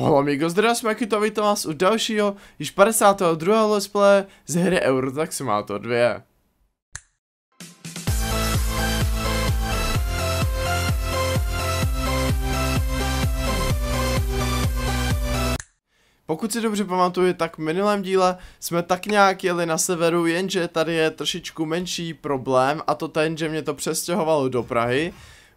Hola amigos, zdravím jsme to vítam vás u dalšího, již 52. let's play z hry Euro Truck Simulator 2. Pokud si dobře pamatuju, tak v minulém díle jsme tak nějak jeli na severu, jenže tady je trošičku menší problém a to ten, že mě to přestěhovalo do Prahy.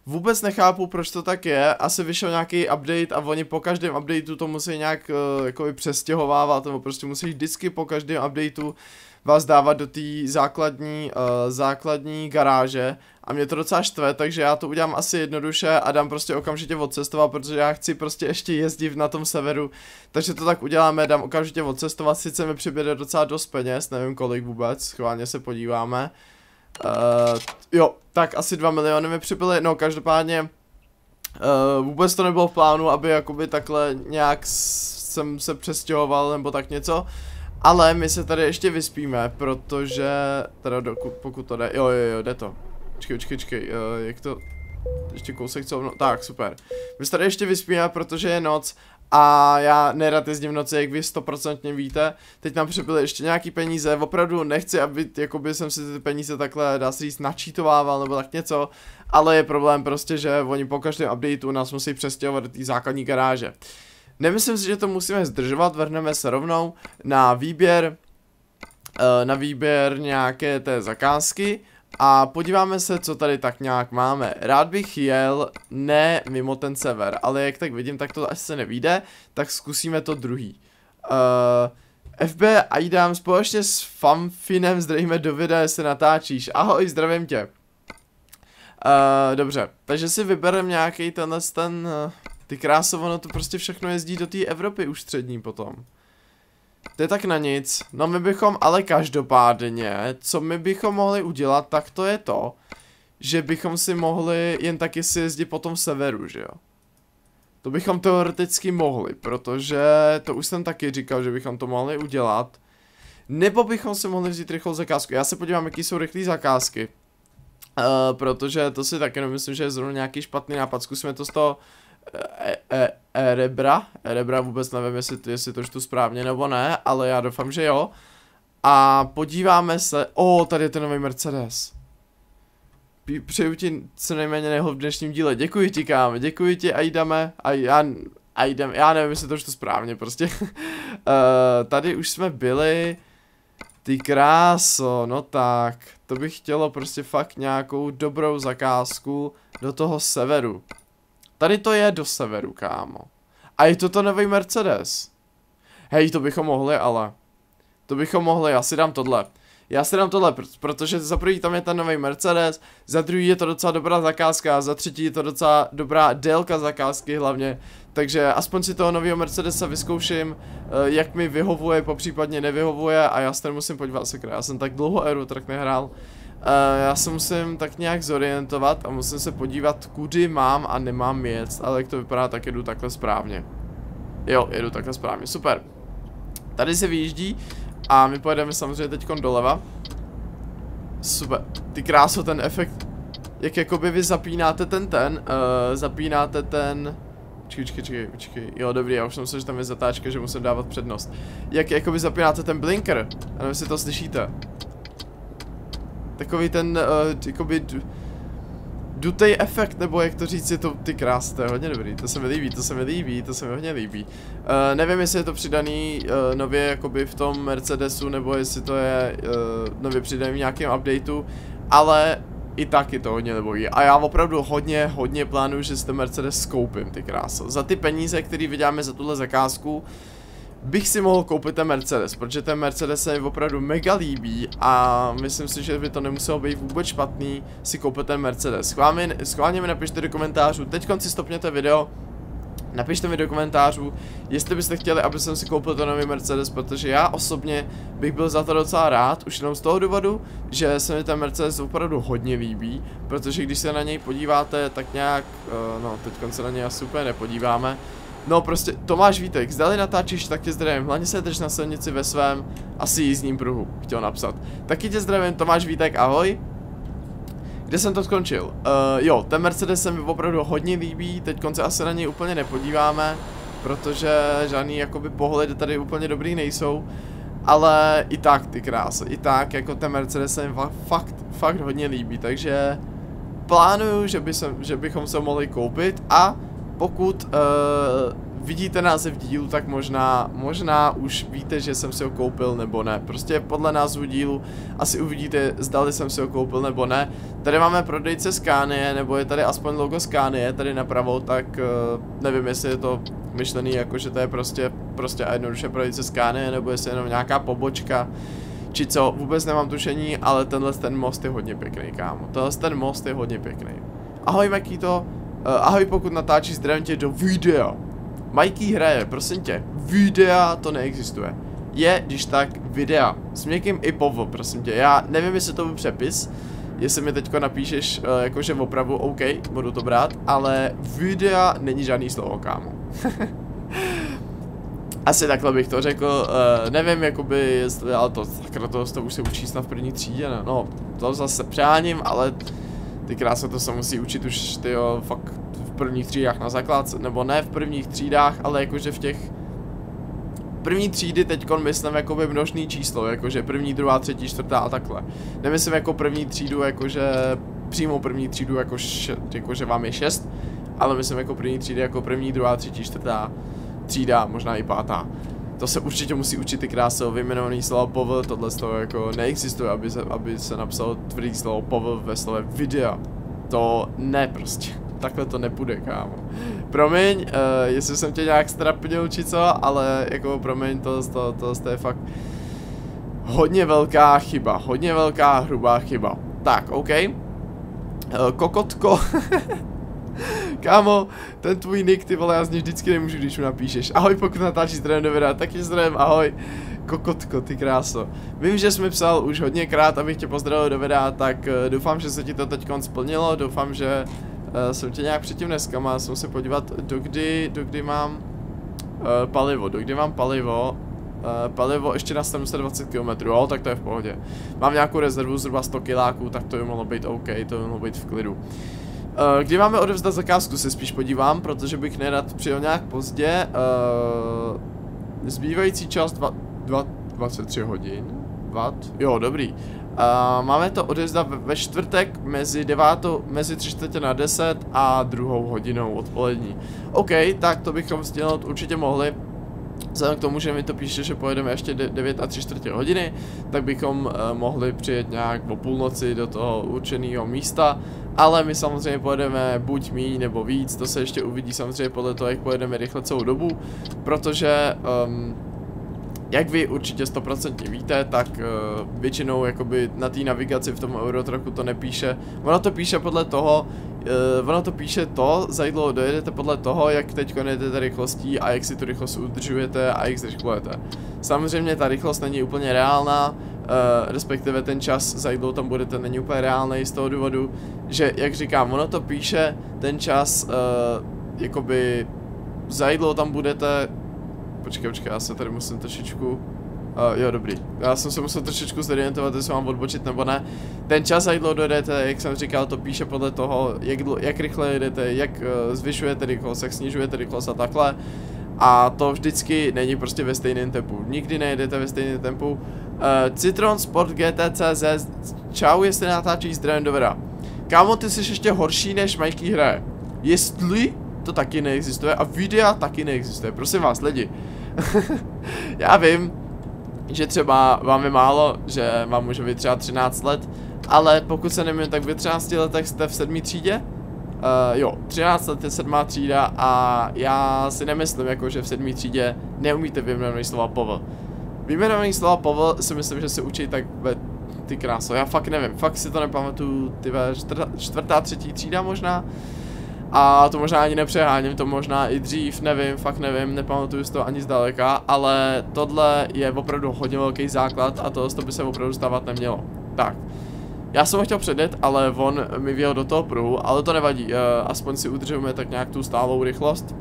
Vůbec nechápu, proč to tak je, asi vyšel nějaký update a oni po každém updateu to musí nějak uh, jakoby přestěhovávat, nebo prostě musí vždycky po každém updateu vás dávat do té základní, uh, základní garáže. A mě to docela štve, takže já to udělám asi jednoduše a dám prostě okamžitě odcestovat, protože já chci prostě ještě jezdit na tom severu, takže to tak uděláme, dám okamžitě odcestovat, sice mi přibude docela dost peněz, nevím kolik vůbec, schválně se podíváme. Uh, jo, tak asi 2 miliony mi přibyly, no každopádně uh, vůbec to nebylo v plánu, aby jakoby takhle nějak jsem se přestěhoval nebo tak něco. Ale my se tady ještě vyspíme, protože, teda dokud, pokud to jde, jo jo jo, jde to. Čekej, čekej, čekej, uh, jak to, ještě kousek co, no, tak super. My se tady ještě vyspíme, protože je noc a já nerad jezdím v noci, jak vy stoprocentně víte. Teď nám přibyly ještě nějaký peníze, opravdu nechci, aby jakoby jsem si ty peníze takhle, dá se říct, načítovával nebo tak něco, ale je problém prostě, že oni po každém updateu nás musí přestěhovat do té základní garáže. Nemyslím si, že to musíme zdržovat, vrhneme se rovnou na výběr, eh, na výběr nějaké té zakázky a podíváme se, co tady tak nějak máme. Rád bych jel ne mimo ten sever, ale jak tak vidím, tak to asi se nevíde, tak zkusíme to druhý. Uh, FB Aidám společně s Famfinem zdravíme do videa, se natáčíš. Ahoj, zdravím tě. Uh, dobře, takže si vybereme nějaký tenhle ten, uh, ty krásovo, to prostě všechno jezdí do té Evropy už střední potom. To je tak na nic. No my bychom, ale každopádně, co my bychom mohli udělat, tak to je to, že bychom si mohli jen taky si jezdit po tom severu, že jo. To bychom teoreticky mohli, protože to už jsem taky říkal, že bychom to mohli udělat. Nebo bychom si mohli vzít rychlou zakázku. Já se podívám, jaký jsou rychlé zakázky. Uh, protože to si taky nemyslím, že je zrovna nějaký špatný nápad. Zkusíme to z toho e, e, Erebra. Erebra vůbec nevím, jestli, jestli to čtu správně nebo ne, ale já doufám, že jo. A podíváme se, o, oh, tady je ten nový Mercedes. Přeju ti co nejméně neho v dnešním díle. Děkuji ti, kámo, děkuji ti, a jdeme, a já, a jdeme, já nevím, jestli to čtu správně, prostě. uh, tady už jsme byli, ty kráso, no tak, to bych chtělo prostě fakt nějakou dobrou zakázku do toho severu. Tady to je do severu, kámo. A je to to nový Mercedes. Hej, to bychom mohli, ale. To bychom mohli, já si dám tohle. Já si dám tohle, protože za prvý tam je ten nový Mercedes, za druhý je to docela dobrá zakázka, za třetí je to docela dobrá délka zakázky hlavně, takže aspoň si toho nového Mercedesa vyzkouším, eh, jak mi vyhovuje, popřípadně nevyhovuje a já se musím podívat, sakra, já jsem tak dlouho Euro tak nehrál, já se musím tak nějak zorientovat a musím se podívat, kudy mám a nemám jet, ale jak to vypadá, tak jedu takhle správně. Jo, jedu takhle správně, super. Tady se vyjíždí a my pojedeme samozřejmě teď doleva. Super, ty kráso, ten efekt, jak jakoby vy zapínáte ten ten, uh, zapínáte ten... Počkej, počkej, počkej, počkej, jo dobrý, já už jsem myslel, že tam je zatáčka, že musím dávat přednost. Jak jakoby zapínáte ten blinker, já nevím, jestli to slyšíte. Takový ten, uh, jakoby, dutej efekt, nebo jak to říct, je to, ty krás, to je hodně dobrý, to se mi líbí, to se mi líbí, to se mi hodně líbí. Uh, nevím, jestli je to přidaný uh, nově jakoby v tom Mercedesu, nebo jestli to je uh, nově přidaný v nějakém updateu, ale i tak je to hodně libový. A já opravdu hodně, hodně plánuju, že si ten Mercedes skoupím, ty kráso. Za ty peníze, které vyděláme za tuhle zakázku, bych si mohl koupit ten Mercedes, protože ten Mercedes se mi opravdu mega líbí a myslím si, že by to nemuselo být vůbec špatný si koupit ten Mercedes. Schválně, schválně mi napište do komentářů, teď si stopněte video, Napište mi do komentářů, jestli byste chtěli, aby jsem si koupil ten nový Mercedes, protože já osobně bych byl za to docela rád, už jenom z toho důvodu, že se mi ten Mercedes opravdu hodně líbí, protože když se na něj podíváte, tak nějak, uh, no teď se na něj asi úplně nepodíváme, No prostě, Tomáš Vítek, zdali natáčíš, tak tě zdravím, hlavně se drž na silnici ve svém asi jízdním pruhu, chtěl napsat. Taky tě zdravím, Tomáš Vítek, ahoj. Kde jsem to skončil? Uh, jo, ten Mercedes se mi opravdu hodně líbí, teď se asi na něj úplně nepodíváme. protože žádný jakoby pohledy tady úplně dobrý nejsou. Ale i tak ty krásy, i tak jako ten Mercedes se mi fakt, fakt hodně líbí, takže plánuju, že, by se, že bychom se mohli koupit a pokud uh, vidíte název dílu, tak možná, možná už víte, že jsem si ho koupil nebo ne. Prostě podle názvu dílu asi uvidíte, zdali jsem si ho koupil nebo ne. Tady máme prodejce Scania, nebo je tady aspoň logo Scania, tady napravo, tak uh, nevím, jestli je to myšlený jako, že to je prostě, prostě a jednoduše prodejce Scania, nebo jestli jenom nějaká pobočka či co, vůbec nemám tušení, ale tenhle ten most je hodně pěkný, kámo. Tenhle ten most je hodně pěkný. Ahoj, Makito. Uh, ahoj, pokud natáčíš, zdravím tě do videa. Mikey hraje, prosím tě, videa to neexistuje. Je, když tak, videa. S někým i povo, prosím tě. Já nevím, jestli to byl přepis, jestli mi teďko napíšeš, uh, jakože opravdu OK, budu to brát, ale videa není žádný slovo, kámo. Asi takhle bych to řekl, uh, nevím jakoby, jestli, ale to, takhle to, to už se učí snad v první třídě, no, no to zase přáním, ale ty krásy to se musí učit už, tyjo, fakt v prvních třídách na základce, nebo ne v prvních třídách, ale jakože v těch první třídy teď myslím jakoby množný číslo, jakože první, druhá, třetí, čtvrtá a takhle. Nemyslím jako první třídu, jakože přímo první třídu, jako jakože vám je šest, ale myslím jako první třídy, jako první, druhá, třetí, čtvrtá třída, možná i pátá. To se určitě musí učit ty krásy, vyjmenovaný slovo povl, tohle slovo jako neexistuje, aby se, aby se napsalo tvrdý slovo povl ve slově videa. To ne prostě. Takhle to nepůjde, kámo. Promiň, uh, jestli jsem tě nějak strapnil či co, ale jako promiň, to, to, to, to je fakt hodně velká chyba, hodně velká hrubá chyba. Tak, OK. Uh, kokotko. Kámo, ten tvůj nick, ty vole, já z něj vždycky nemůžu, když mu napíšeš. Ahoj, pokud natáčíš zdrojem do videa, taky zdrojem, ahoj. Kokotko, ty kráso. Vím, že jsi mi psal už hodněkrát, abych tě pozdravil do videa, tak uh, doufám, že se ti to teď splnilo, doufám, že uh, jsem tě nějak předtím dneska, jsem se podívat, dokdy, dokdy mám uh, palivo, dokdy mám palivo, uh, palivo ještě na 720 km, jo, tak to je v pohodě. Mám nějakou rezervu zhruba 100 kiláků, tak to by mohlo být OK, to by mohlo být v klidu. Uh, kdy máme odevzdat zakázku, se spíš podívám, protože bych nerad přijel nějak pozdě. Uh, zbývající čas 23 hodin. What? Jo, dobrý. Uh, máme to odevzdat ve čtvrtek mezi 9, mezi 3 čtvrtě na 10 a druhou hodinou odpolední. OK, tak to bychom sdělat určitě mohli. Vzhledem k tomu, že mi to píše, že pojedeme ještě 9 a 3 čtvrtě hodiny, tak bychom uh, mohli přijet nějak po půlnoci do toho určeného místa ale my samozřejmě pojedeme buď míň nebo víc, to se ještě uvidí samozřejmě podle toho, jak pojedeme rychle celou dobu, protože um, jak vy určitě 100% víte, tak uh, většinou jakoby na té navigaci v tom Eurotraku to nepíše. Ono to píše podle toho, uh, ono to píše to, za dlouho dojedete podle toho, jak teď jedete rychlostí a jak si tu rychlost udržujete a jak zrychlujete. Samozřejmě ta rychlost není úplně reálná, respektive ten čas, za jak dlouho tam budete, není úplně reálný z toho důvodu, že, jak říkám, ono to píše, ten čas, uh, jakoby, za jak dlouho tam budete, počkej, počkej, já se tady musím trošičku, uh, jo, dobrý, já jsem se musel trošičku zorientovat, jestli mám odbočit nebo ne, ten čas, jak dlouho dojedete, jak jsem říkal, to píše podle toho, jak, jak rychle jedete, jak uh, zvyšujete rychlost, jak snižujete rychlost a takhle, a to vždycky není prostě ve stejném tempu. Nikdy nejedete ve stejném tempu. Uh, Citron Sport GTCZ, čau, jestli natáčíš zdravím do. Kámo, ty jsi ještě horší než Mikey hraje. Jestli to taky neexistuje a videa taky neexistuje, prosím vás lidi. Já vím, že třeba vám je málo, že vám může být třeba 13 let, ale pokud se nemím, tak v 13 letech jste v 7. třídě? Uh, jo, 13 let je 7. třída a já si nemyslím, jako, že v 7. třídě neumíte vyjmenovat slova povl. Vyjmenovaný slova povl si myslím, že se učí tak ve ty kráso, já fakt nevím, fakt si to nepamatuju, ty čtvrtá, čtvrtá, třetí třída možná. A to možná ani nepřeháním, to možná i dřív, nevím, fakt nevím, nepamatuju si to ani zdaleka, ale tohle je opravdu hodně velký základ a to, to by se opravdu stávat nemělo. Tak. Já jsem ho chtěl předjet, ale on mi vjel do toho pruhu, ale to nevadí, uh, aspoň si udržujeme tak nějak tu stálou rychlost.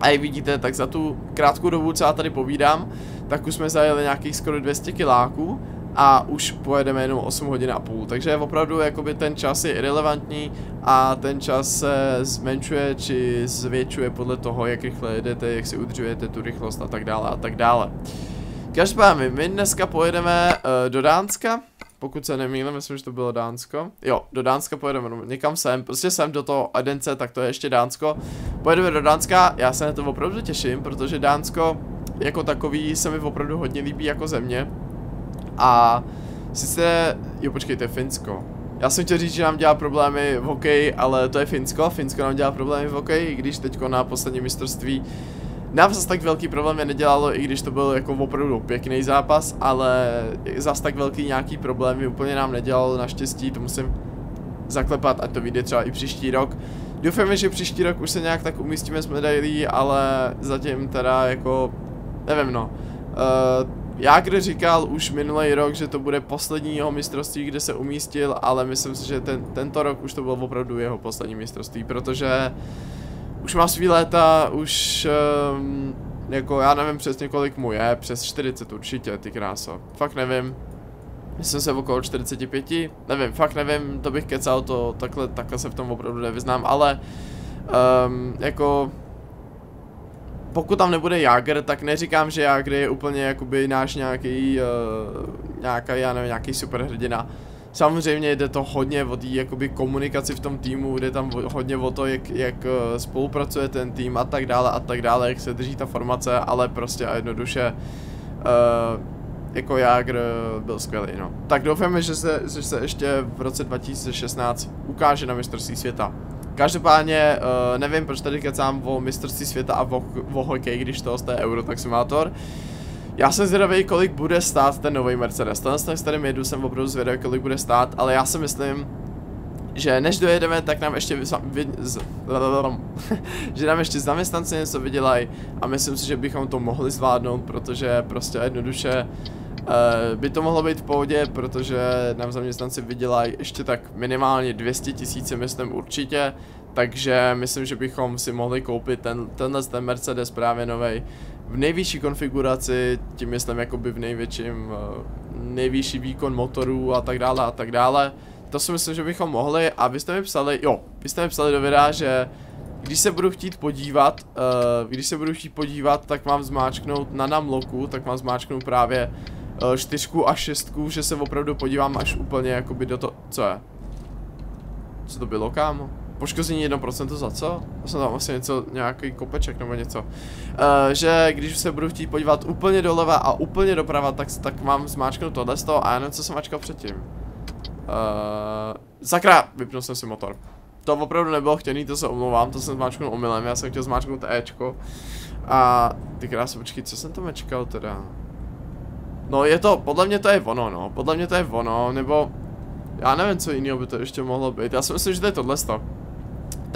A jak vidíte, tak za tu krátkou dobu, co já tady povídám, tak už jsme zajeli nějakých skoro 200 kiláků. A už pojedeme jenom 8 hodin a půl, takže opravdu jakoby ten čas je irrelevantní a ten čas se zmenšuje či zvětšuje podle toho, jak rychle jedete, jak si udržujete tu rychlost a tak dále a tak dále. Každopádně, my dneska pojedeme uh, do Dánska, pokud se nemýlím, myslím, že to bylo Dánsko. Jo, do Dánska pojedeme no, někam sem, prostě sem do toho Adence, tak to je ještě Dánsko. Pojedeme do Dánska, já se na to opravdu těším, protože Dánsko jako takový se mi opravdu hodně líbí jako země. A sice, jo počkejte, Finsko. Já jsem chtěl říct, že nám dělá problémy v hokeji, ale to je Finsko. Finsko nám dělá problémy v hokeji, i když teďko na poslední mistrovství nám zase tak velký problém je nedělalo, i když to byl jako opravdu pěkný zápas, ale zase tak velký nějaký problémy úplně nám nedělalo, naštěstí to musím zaklepat, ať to vyjde třeba i příští rok. Doufáme, že příští rok už se nějak tak umístíme s medailí, ale zatím teda jako, nevím no. Uh, Jágr říkal už minulý rok, že to bude poslední jeho mistrovství, kde se umístil, ale myslím si, že ten, tento rok už to bylo opravdu jeho poslední mistrovství, protože už má svý léta, už um, jako já nevím přesně kolik mu je, přes 40 určitě, ty kráso. Fakt nevím. Myslím se okolo 45, nevím, fakt nevím, to bych kecal, to takhle, takhle se v tom opravdu nevyznám, ale um, jako pokud tam nebude Jager, tak neříkám, že Jager je úplně jakoby náš nějaký, uh, nějaká, já nevím, nějaký superhrdina. Samozřejmě jde to hodně o té jakoby komunikaci v tom týmu, jde tam hodně o to, jak, jak uh, spolupracuje ten tým a tak dále a tak dále, jak se drží ta formace, ale prostě a jednoduše uh, jako Jager byl skvělý, no. Tak doufáme, že se, že se ještě v roce 2016 ukáže na mistrovství světa. Každopádně uh, nevím, proč tady kecám o mistrovství světa a o, o hokej, když to je Euro Simulátor. Já jsem zvědavý, kolik bude stát ten nový Mercedes. Tenhle s kterým jedu jsem opravdu zvědavý, kolik bude stát, ale já si myslím, že než dojedeme, tak nám ještě že nám ještě zaměstnanci něco vydělají a myslím si, že bychom to mohli zvládnout, protože prostě jednoduše uh, by to mohlo být v pohodě, protože nám zaměstnanci vydělají ještě tak minimálně 200 tisíc, myslím určitě, takže myslím, že bychom si mohli koupit ten, tenhle ten Mercedes právě novej v nejvyšší konfiguraci, tím myslím jakoby v největším, uh, nejvyšší výkon motorů a tak dále a tak dále. To si myslím, že bychom mohli a vy jste mi psali, jo, vy jste mi psali do videa, že když se budu chtít podívat, uh, když se budu chtít podívat, tak mám zmáčknout na namloku, tak mám zmáčknout právě uh, čtyřku a šestku, že se opravdu podívám až úplně jakoby do to, co je? Co to bylo, kámo? Poškození 1% za co? Já jsem tam asi něco, nějaký kopeček nebo něco. Uh, že když se budu chtít podívat úplně doleva a úplně doprava, tak, tak mám zmáčknout tohle z toho a já nevím, co jsem mačkal předtím. Uh, sakra, vypnul jsem si motor. To opravdu nebylo chtěný, to se omlouvám, to jsem zmáčknul omylem, já jsem chtěl zmáčknout Ečko. A ty krásy, počkej, co jsem tam mačkal teda? No je to, podle mě to je ono, no, podle mě to je ono, nebo já nevím, co jiného by to ještě mohlo být, já si myslím, že to je tohle stop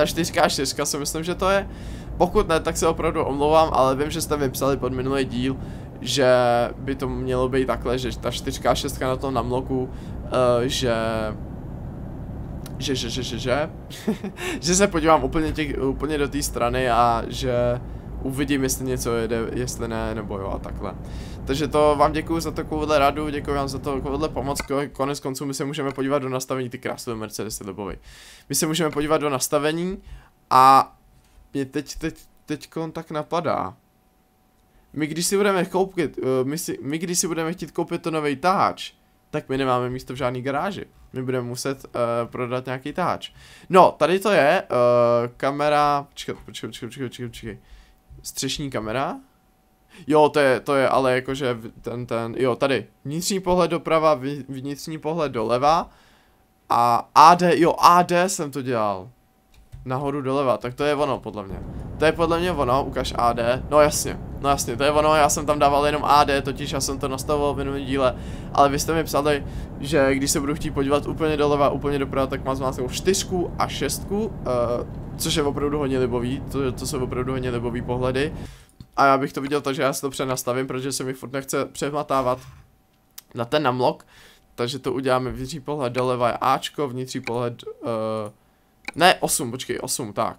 ta 4 4 si myslím, že to je. Pokud ne, tak se opravdu omlouvám, ale vím, že jste mi psali pod minulý díl, že by to mělo být takhle, že ta 4 6 na tom namloku, uh, že že, že, že, že, že, že se podívám úplně, těch, úplně do té strany a že uvidím, jestli něco jede, jestli ne, nebo jo a takhle. Takže to vám děkuji za takovouhle radu, děkuji vám za takovouhle pomoc, konec konců my se můžeme podívat do nastavení ty krásné Mercedes Libovi. My se můžeme podívat do nastavení a mě teď, teď, teď tak napadá. My když si budeme koupit, eh, my, si, my když si budeme chtít koupit to nový táč, tak my nemáme místo v žádný garáži. My budeme muset uh, prodat nějaký táč. No, tady to je uh, kamera, počkej, počkej, počkej, počkej, počkej. Střešní kamera? Jo, to je, to je ale jakože ten, ten, jo, tady, vnitřní pohled doprava, vnitřní pohled doleva a AD, jo, AD jsem to dělal. Nahoru doleva, tak to je ono, podle mě. To je podle mě ono, ukaž AD, no jasně, no jasně, to je ono, já jsem tam dával jenom AD, totiž já jsem to nastavoval v minulém díle, ale vy jste mi psali, že když se budu chtít podívat úplně doleva, úplně doprava, tak mám zmáčknout čtyřku a šestku, uh, což je opravdu hodně libový, to, to jsou opravdu hodně libový pohledy. A já bych to viděl tak, že já si to přenastavím, protože se mi furt nechce přehmatávat na ten namlok. Takže to uděláme vnitřní pohled doleva je Ačko, vnitřní pohled, uh, ne 8, počkej, 8, tak.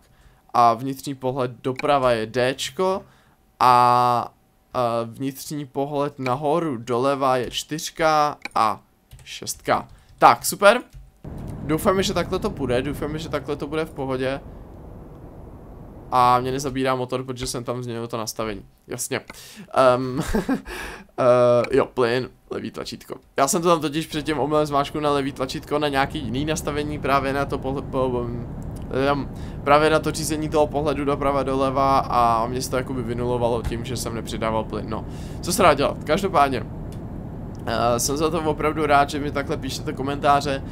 A vnitřní pohled doprava je Dčko a vnitřní pohled nahoru doleva je čtyřka a šestka. Tak, super. Doufáme, že takhle to půjde, doufáme, že takhle to bude v pohodě. A mě nezabírá motor, protože jsem tam změnil to nastavení. Jasně. Um, uh, jo, plyn, levý tlačítko. Já jsem to tam totiž předtím omylem zmáčku na levý tlačítko na nějaký jiný nastavení právě na to po, po, um, právě na to řízení toho pohledu doprava doleva a mě se to jakoby vynulovalo tím, že jsem nepřidával plyn. No, co se dá dělat? Každopádně, uh, jsem za to opravdu rád, že mi takhle píšete komentáře,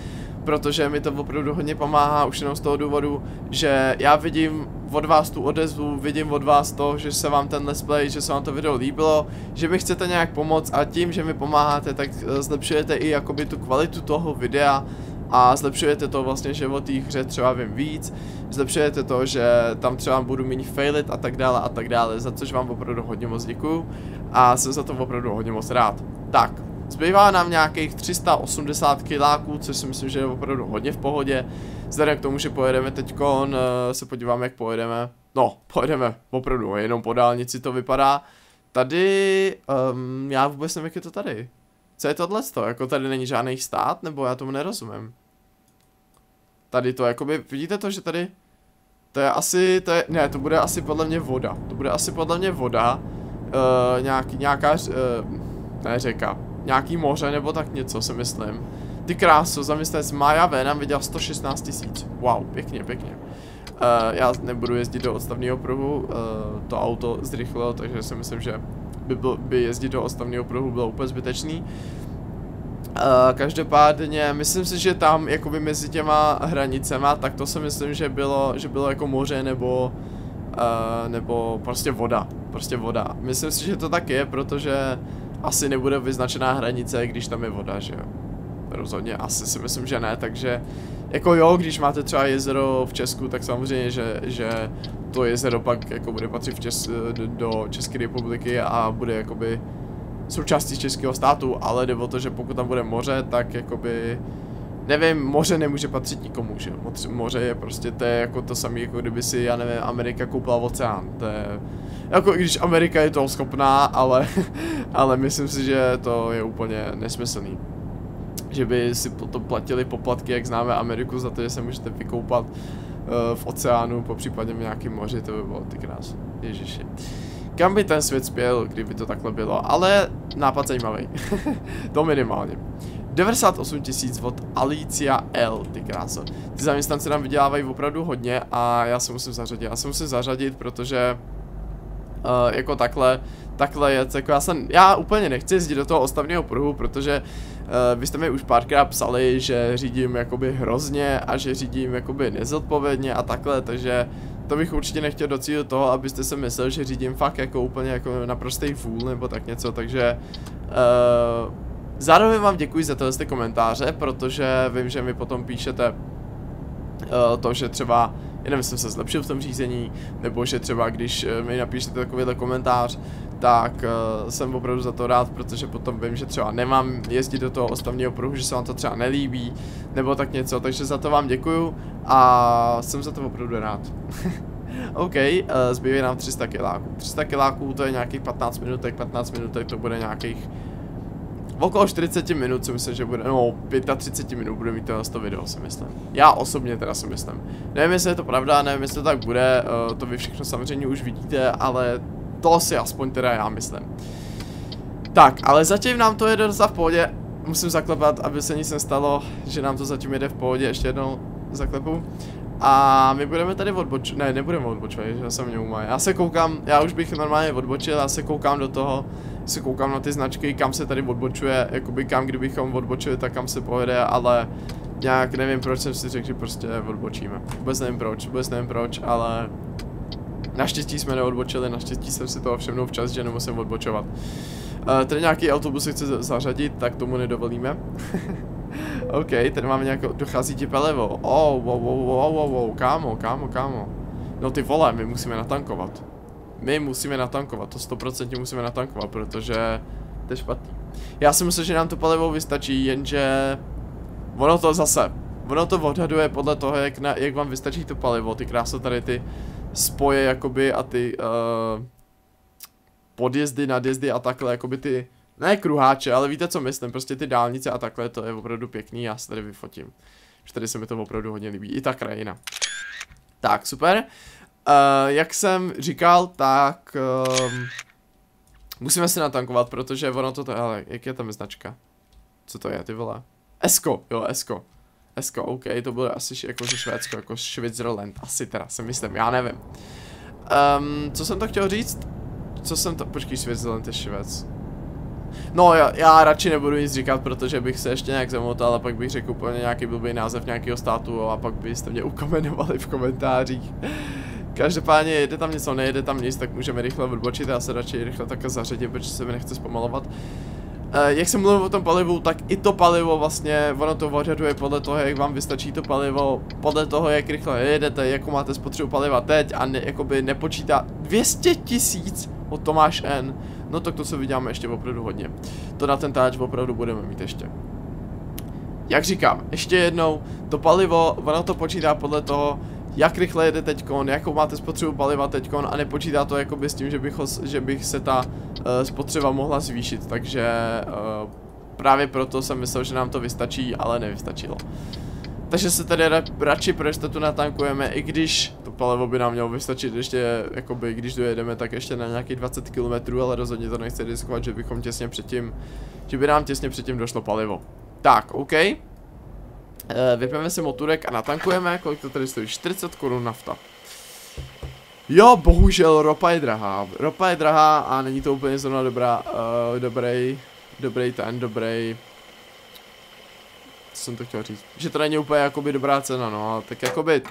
protože mi to opravdu hodně pomáhá už jenom z toho důvodu, že já vidím od vás tu odezvu, vidím od vás to, že se vám ten let's play, že se vám to video líbilo, že mi chcete nějak pomoct a tím, že mi pomáháte, tak eh, zlepšujete i jakoby tu kvalitu toho videa a zlepšujete to vlastně, že o té hře třeba vím víc, zlepšujete to, že tam třeba budu méně failit a tak dále a tak dále, za což vám opravdu hodně moc děkuju a jsem za to opravdu hodně moc rád. Tak, Zbývá nám nějakých 380 kiláků, což si myslím, že je opravdu hodně v pohodě. Vzhledem k tomu, že pojedeme teď uh, se podíváme, jak pojedeme. No, pojedeme opravdu, jenom po dálnici to vypadá. Tady, um, já vůbec nevím, jak je to tady. Co je tohle? Jako tady není žádný stát, nebo já tomu nerozumím. Tady to, jakoby, vidíte to, že tady, to je asi, to je, ne, to bude asi podle mě voda. To bude asi podle mě voda. Uh, nějaký, nějaká, uh, ne řeka, nějaký moře nebo tak něco, si myslím. Ty kráso, zaměstnanec Maja nám viděl 116 tisíc. Wow, pěkně, pěkně. Uh, já nebudu jezdit do odstavného pruhu, uh, to auto zrychlilo, takže si myslím, že by, byl, by jezdit do odstavného pruhu bylo úplně zbytečný. Uh, každopádně, myslím si, že tam jakoby mezi těma hranicema, tak to si myslím, že bylo, že bylo jako moře nebo uh, nebo prostě voda, prostě voda. Myslím si, že to tak je, protože asi nebude vyznačená hranice, když tam je voda, že jo. Rozhodně asi si myslím, že ne, takže jako jo, když máte třeba jezero v Česku, tak samozřejmě, že, že to jezero pak jako bude patřit v Čes, do České republiky a bude jakoby součástí českého státu, ale jde o to, že pokud tam bude moře, tak jakoby nevím, moře nemůže patřit nikomu, že Moře je prostě, to je jako to samé, jako kdyby si, já nevím, Amerika koupila oceán, to je, jako když Amerika je toho schopná, ale, ale myslím si, že to je úplně nesmyslný. Že by si to platili poplatky, jak známe Ameriku, za to, že se můžete vykoupat uh, v oceánu, po případě v nějakém moři, to by bylo ty krás. Ježiši. Kam by ten svět spěl, kdyby to takhle bylo, ale nápad zajímavý. to minimálně. 98 tisíc od Alicia L, ty kráso. Ty zaměstnanci nám vydělávají opravdu hodně a já se musím zařadit. Já se musím zařadit, protože uh, jako takhle, takhle je, jako já jsem, já úplně nechci jezdit do toho ostavního pruhu, protože uh, vy jste mi už párkrát psali, že řídím jakoby hrozně a že řídím jakoby nezodpovědně a takhle, takže to bych určitě nechtěl docílit toho, abyste se myslel, že řídím fakt jako úplně jako naprostý fůl nebo tak něco, takže uh, zároveň vám děkuji za tohle komentáře, protože vím, že mi potom píšete uh, to, že třeba jenom jsem se zlepšil v tom řízení, nebo že třeba když eh, mi napíšete takovýhle komentář, tak uh, jsem opravdu za to rád, protože potom vím, že třeba nemám jezdit do toho ostavního pruhu, že se vám to třeba nelíbí, nebo tak něco, takže za to vám děkuju a jsem za to opravdu rád. OK, uh, zbývá nám 300 kiláků. 300 kiláků to je nějakých 15 minutek, 15 minutek to bude nějakých okolo 40 minut si myslím, že bude, no 35 minut bude mít to, to video si myslím. Já osobně teda si myslím. Nevím, jestli je to pravda, nevím, jestli to tak bude, uh, to vy všechno samozřejmě už vidíte, ale to si aspoň teda já myslím. Tak, ale zatím nám to jede docela v pohodě. Musím zaklepat, aby se nic nestalo, že nám to zatím jede v pohodě, ještě jednou zaklepu. A my budeme tady odbočit, ne, nebudeme odbočovat, že jsem mě umá. Já se koukám, já už bych normálně odbočil, já se koukám do toho, se koukám na ty značky, kam se tady odbočuje, jakoby kam kdybychom odbočili, tak kam se pojede, ale nějak nevím proč jsem si řekl, že prostě odbočíme. Vůbec nevím proč, vůbec nevím proč, ale naštěstí jsme neodbočili, naštěstí jsem si toho všimnul včas, že nemusím odbočovat. Uh, tady nějaký autobus chce zařadit, tak tomu nedovolíme. OK, tady máme nějakou, dochází ti pelevo. Oh, wow, wow, wow, wow, wow, kámo, kámo, kámo. No ty vole, my musíme natankovat. My musíme natankovat, to 100% musíme natankovat, protože to je špatný. Já si myslím, že nám to palivo vystačí, jenže ono to zase, ono to odhaduje podle toho, jak, na, jak vám vystačí to palivo, ty kráso tady ty spoje jakoby a ty, uh, podjezdy, nadjezdy a takhle, jakoby ty, ne kruháče, ale víte co myslím, prostě ty dálnice a takhle, to je opravdu pěkný, já se tady vyfotím. Už tady se mi to opravdu hodně líbí, i ta krajina. Tak, super. Uh, jak jsem říkal, tak uh, musíme si natankovat, protože ono to, ale jak je tam značka? Co to je, ty vole? Esko, jo, Esko. Esko, OK, to bylo asi jako ze Švédsko, jako Switzerland, asi teda, si myslím, já nevím. Um, co jsem to chtěl říct? Co jsem to, počkej, Switzerland je Švéd. No já, já radši nebudu nic říkat, protože bych se ještě nějak zamotal a pak bych řekl úplně nějaký blbý název nějakého státu a pak byste mě ukomenovali v komentářích. Každopádně jede tam něco, nejede tam nic, tak můžeme rychle odbočit, já se radši rychle také zařadím, protože se mi nechce zpomalovat. Uh, jak jsem mluvil o tom palivu, tak i to palivo vlastně, ono to ořaduje podle toho, jak vám vystačí to palivo, podle toho, jak rychle jedete, jakou máte spotřebu paliva teď a ne, jakoby nepočítá 200 tisíc od Tomáš N. No tak to se vyděláme ještě opravdu hodně. To na ten táč opravdu budeme mít ještě. Jak říkám, ještě jednou, to palivo, ono to počítá podle toho, jak rychle jede teďkon, jakou máte spotřebu paliva teďkon a nepočítá to jakoby s tím, že bych, že bych se ta uh, spotřeba mohla zvýšit, takže uh, právě proto jsem myslel, že nám to vystačí, ale nevystačilo. Takže se tady radši pro jistotu natankujeme, i když palivo by nám mělo vystačit ještě, jakoby, když dojedeme, tak ještě na nějakých 20 km, ale rozhodně to nechci riskovat, že bychom těsně předtím, že by nám těsně předtím došlo palivo. Tak, OK. E, vypneme si motorek a natankujeme, kolik to tady stojí, 40 korun nafta. Jo, bohužel, ropa je drahá. Ropa je drahá a není to úplně zrovna dobrá, uh, dobrý, dobrý ten, dobrý co jsem to chtěl říct. Že to není úplně jakoby dobrá cena, no, tak jakoby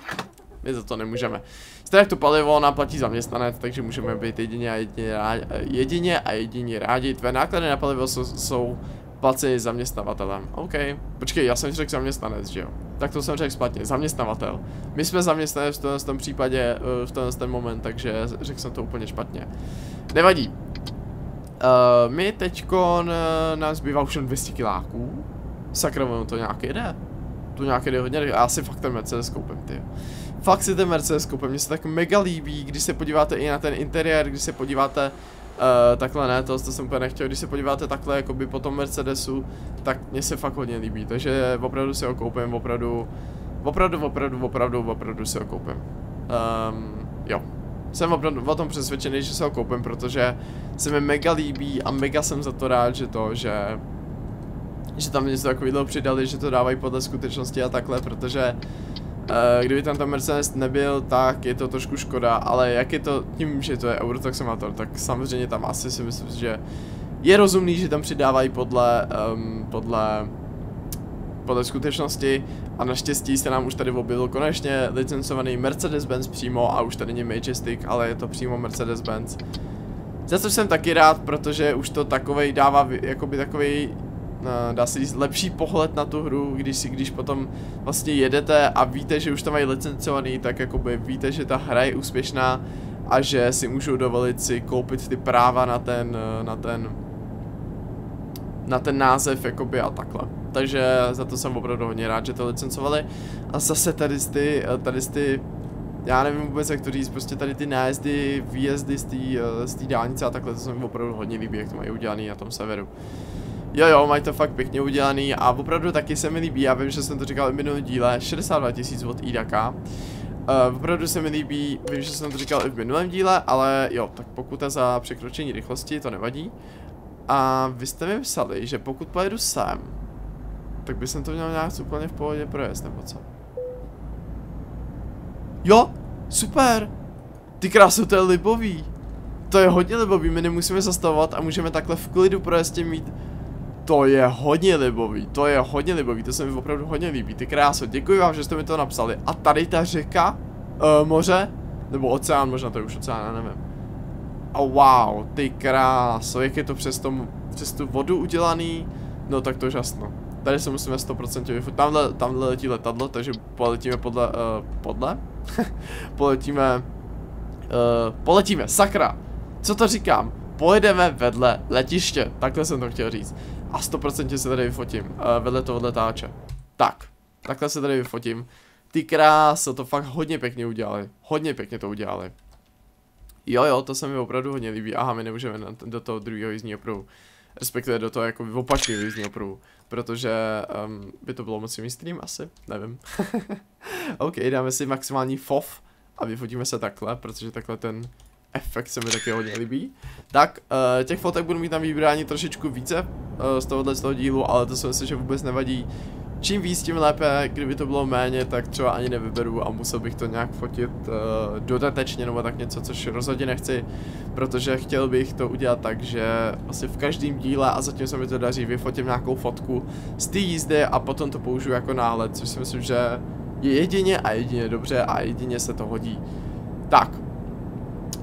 my za to nemůžeme. Stejně jak to palivo nám platí zaměstnanec, takže můžeme být jedině a jedině rádi, jedině a jedině rádi. Tvé náklady na palivo jsou, jsou placeny zaměstnavatelem. OK. Počkej, já jsem řekl zaměstnanec, že jo? Tak to jsem řekl špatně. Zaměstnavatel. My jsme zaměstnanec v tom případě, eh, v tenhle ten moment, takže řekl jsem to úplně špatně. Nevadí. Uh, my teďkon, uh, nám zbývá už jen 200 kiláků. Sakra, to nějak jde. To nějak jde hodně, já si fakt ten Mercedes koupím, ty. Fakt si ten Mercedes koupím, mně se tak mega líbí, když se podíváte i na ten interiér, když se podíváte Uh, takhle ne, to, to jsem úplně nechtěl, když se podíváte takhle jakoby po tom Mercedesu, tak mně se fakt hodně líbí, takže opravdu si ho koupím, opravdu, opravdu, opravdu, opravdu, opravdu si ho koupím. Um, jo, jsem opravdu o tom přesvědčený, že se ho koupím, protože se mi mega líbí a mega jsem za to rád, že to, že že tam něco takového přidali, že to dávají podle skutečnosti a takhle, protože kdyby tam ten Mercedes nebyl, tak je to trošku škoda, ale jak je to tím, že to je Eurotaxamator, tak samozřejmě tam asi si myslím, že je rozumný, že tam přidávají podle, um, podle, podle skutečnosti a naštěstí se nám už tady objevil konečně licencovaný Mercedes-Benz přímo a už tady není Majestic, ale je to přímo Mercedes-Benz. Za co jsem taky rád, protože už to takovej dává jakoby takový dá se říct, lepší pohled na tu hru, když si, když potom vlastně jedete a víte, že už to mají licencovaný, tak jakoby víte, že ta hra je úspěšná a že si můžou dovolit si koupit ty práva na ten, na ten, na ten název jakoby a takhle. Takže za to jsem opravdu hodně rád, že to licencovali. A zase tady ty, tady ty já nevím vůbec jak to říct, prostě tady ty nájezdy, výjezdy z té dálnice a takhle, to se mi opravdu hodně líbí, jak to mají udělaný na tom severu. Jo jo, mají to fakt pěkně udělaný a opravdu taky se mi líbí, já vím, že jsem to říkal v minulém díle, 62 tisíc od Idaka. Uh, opravdu se mi líbí, vím, že jsem to říkal i v minulém díle, ale jo, tak pokuta za překročení rychlosti, to nevadí. A vy jste mi psali, že pokud pojedu sem, tak by jsem to měl nějak úplně v pohodě projezd, nebo co? Jo, super! Ty krásu, to je libový. To je hodně libový, my nemusíme zastavovat a můžeme takhle v klidu projezdě mít to je hodně libový, to je hodně libový, to se mi opravdu hodně líbí, ty kráso, děkuji vám, že jste mi to napsali. A tady ta řeka, uh, moře, nebo oceán, možná to je už oceán, já nevím. A wow, ty kráso, jak je to přes, tom, přes tu vodu udělaný, no tak to žasno. Tady se musíme 100% vyfotit, tamhle, tamhle letí letadlo, takže poletíme podle, uh, podle? poletíme, uh, poletíme, sakra, co to říkám? Pojedeme vedle letiště, takhle jsem to chtěl říct. A 100% se tady vyfotím, uh, vedle toho letáče. Tak, takhle se tady vyfotím. Ty kráso, to fakt hodně pěkně udělali. Hodně pěkně to udělali. Jo, jo, to se mi opravdu hodně líbí. Aha, my nemůžeme na, do toho druhého jízdního pruhu. Respektive do toho jako opačného jízdního pruhu. Protože um, by to bylo moc stream asi, nevím. OK, dáme si maximální FOV a vyfotíme se takhle, protože takhle ten efekt se mi taky hodně líbí. Tak, uh, těch fotek budu mít tam vybrání trošičku více z tohohle z toho dílu, ale to si myslím, že vůbec nevadí. Čím víc, tím lépe, kdyby to bylo méně, tak třeba ani nevyberu a musel bych to nějak fotit uh, dodatečně nebo tak něco, což rozhodně nechci, protože chtěl bych to udělat tak, že asi v každém díle a zatím se mi to daří, vyfotím nějakou fotku z té jízdy a potom to použiju jako náhled, což si myslím, že je jedině a jedině dobře a jedině se to hodí. Tak,